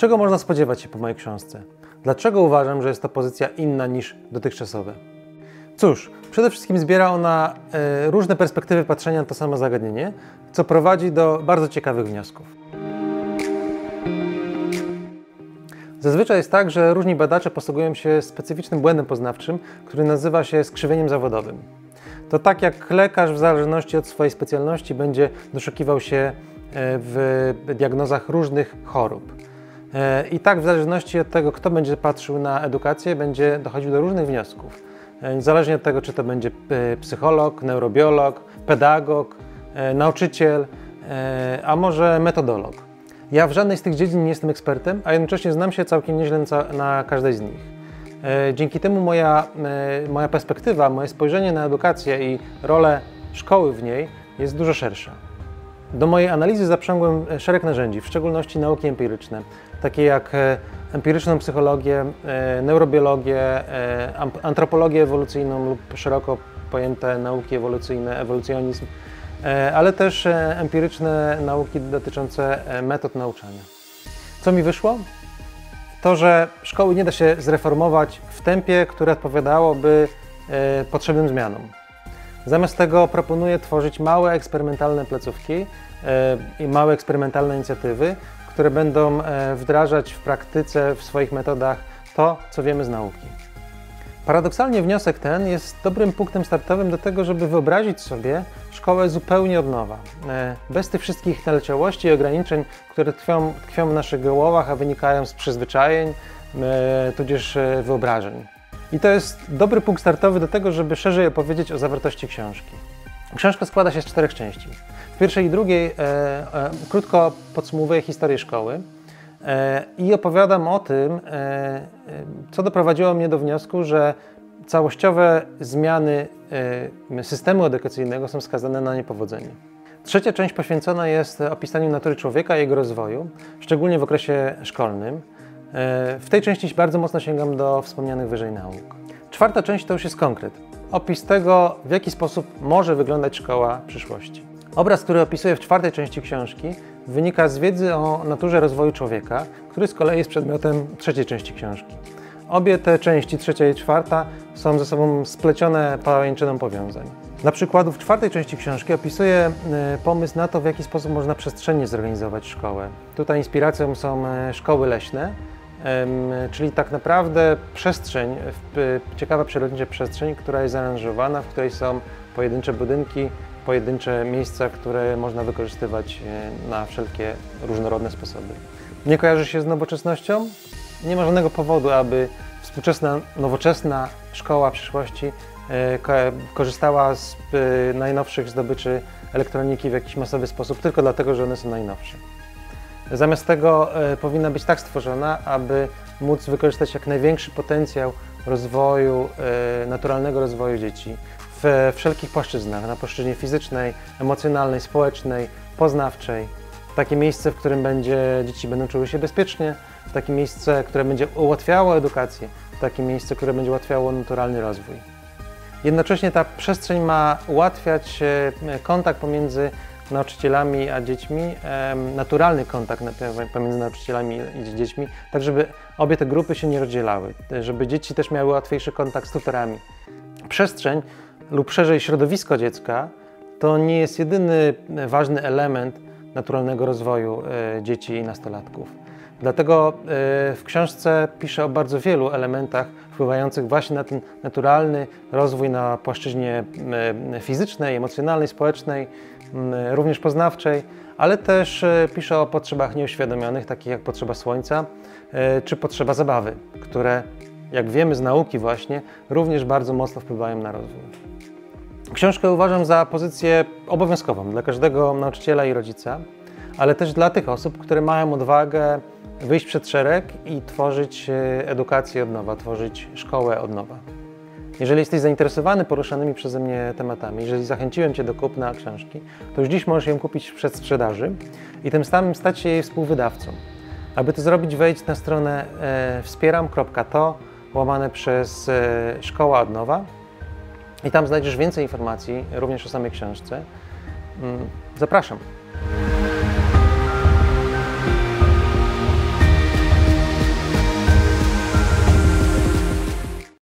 Czego można spodziewać się po mojej książce? Dlaczego uważam, że jest to pozycja inna niż dotychczasowe? Cóż, przede wszystkim zbiera ona e, różne perspektywy patrzenia na to samo zagadnienie, co prowadzi do bardzo ciekawych wniosków. Zazwyczaj jest tak, że różni badacze posługują się specyficznym błędem poznawczym, który nazywa się skrzywieniem zawodowym. To tak jak lekarz w zależności od swojej specjalności będzie doszukiwał się e, w diagnozach różnych chorób. E, I tak w zależności od tego, kto będzie patrzył na edukację, będzie dochodził do różnych wniosków. E, niezależnie od tego, czy to będzie psycholog, neurobiolog, pedagog, nauczyciel, a może metodolog. Ja w żadnej z tych dziedzin nie jestem ekspertem, a jednocześnie znam się całkiem nieźle na każdej z nich. E, dzięki temu moja, e, moja perspektywa, moje spojrzenie na edukację i rolę szkoły w niej jest dużo szersza. Do mojej analizy zaprzęgłem szereg narzędzi, w szczególności nauki empiryczne, takie jak e, empiryczną psychologię, neurobiologię, antropologię ewolucyjną lub szeroko pojęte nauki ewolucyjne, ewolucjonizm, ale też empiryczne nauki dotyczące metod nauczania. Co mi wyszło? to, że szkoły nie da się zreformować w tempie, które odpowiadałoby e, potrzebnym zmianom. Zamiast tego proponuję tworzyć małe eksperymentalne placówki e, i małe eksperymentalne inicjatywy, które będą e, wdrażać w praktyce, w swoich metodach to, co wiemy z nauki. Paradoksalnie wniosek ten jest dobrym punktem startowym do tego, żeby wyobrazić sobie szkołę zupełnie od nowa. E, bez tych wszystkich naleciałości i ograniczeń, które tkwią, tkwią w naszych głowach, a wynikają z przyzwyczajeń, tudzież wyobrażeń. I to jest dobry punkt startowy do tego, żeby szerzej opowiedzieć o zawartości książki. Książka składa się z czterech części. W pierwszej i drugiej e, e, krótko podsumowuję historię szkoły e, i opowiadam o tym, co doprowadziło mnie do wniosku, że całościowe zmiany e, systemu edukacyjnego są skazane na niepowodzenie. Trzecia część poświęcona jest opisaniu natury człowieka i jego rozwoju, szczególnie w okresie szkolnym. E, w tej części bardzo mocno sięgam do wspomnianych wyżej nauk. Czwarta część to już jest konkret. Opis tego, w jaki sposób może wyglądać szkoła przyszłości. Obraz, który opisuję w czwartej części książki, wynika z wiedzy o naturze rozwoju człowieka, który z kolei jest przedmiotem trzeciej części książki. Obie te części, trzecia i czwarta, są ze sobą splecione pajęczyną powiązań. Dla przykładu w czwartej części książki opisuję e, pomysł na to, w jaki sposób można przestrzennie zorganizować szkołę. Tutaj inspiracją są e, szkoły leśne, czyli tak naprawdę przestrzeń, ciekawa przyrodnicza przestrzeń, która jest zaaranżowana, w której są pojedyncze budynki, pojedyncze miejsca, które można wykorzystywać e, na wszelkie różnorodne sposoby. Nie kojarzy się z nowoczesnością? Nie ma żadnego powodu, aby współczesna, nowoczesna szkoła przyszłości e, korzystała z e, najnowszych zdobyczy elektroniki w jakiś masowy sposób tylko dlatego, że one są najnowsze. Zamiast tego e, powinna być tak stworzona, aby móc wykorzystać jak największy potencjał rozwoju, naturalnego rozwoju dzieci w wszelkich płaszczyznach, na płaszczyźnie fizycznej, emocjonalnej, społecznej, poznawczej. Takie miejsce, w którym będzie, dzieci będą czuły się bezpiecznie, takie miejsce, które będzie ułatwiało edukację, takie miejsce, które będzie ułatwiało naturalny rozwój. Jednocześnie ta przestrzeń ma ułatwiać e, kontakt pomiędzy nauczycielami a dziećmi, naturalny kontakt pomiędzy nauczycielami i dziećmi, tak żeby obie te grupy się nie rozdzielały, żeby dzieci też miały łatwiejszy kontakt z tutorami. Przestrzeń lub szerzej środowisko dziecka to nie jest jedyny ważny element naturalnego rozwoju e, dzieci i nastolatków. Dlatego e, w książce piszę o bardzo wielu elementach wpływających właśnie na ten naturalny rozwój na płaszczyźnie fizycznej, emocjonalnej, społecznej, również poznawczej, ale też e, piszę o potrzebach nieuświadomionych, takich jak potrzeba słońca czy potrzeba zabawy, które, jak wiemy z nauki właśnie, również bardzo mocno wpływają na rozwój. Książkę uważam za pozycję obowiązkową dla każdego nauczyciela i rodzica, ale też dla tych osób, które mają odwagę wyjść przed szereg i tworzyć e, edukację od nowa, tworzyć szkołę od nowa. Jeżeli jesteś zainteresowany poruszanymi przeze mnie tematami, jeżeli zachęciłem Cię do kupna książki, to już dziś możesz ją kupić przed sprzedaży i tym samym stać się jej współwydawcą. Aby to zrobić, wejdź na stronę e, wspieram.to łamane przez e, Szkoła od Nowa i tam znajdziesz więcej informacji, również o samej książce. Mm, zapraszam.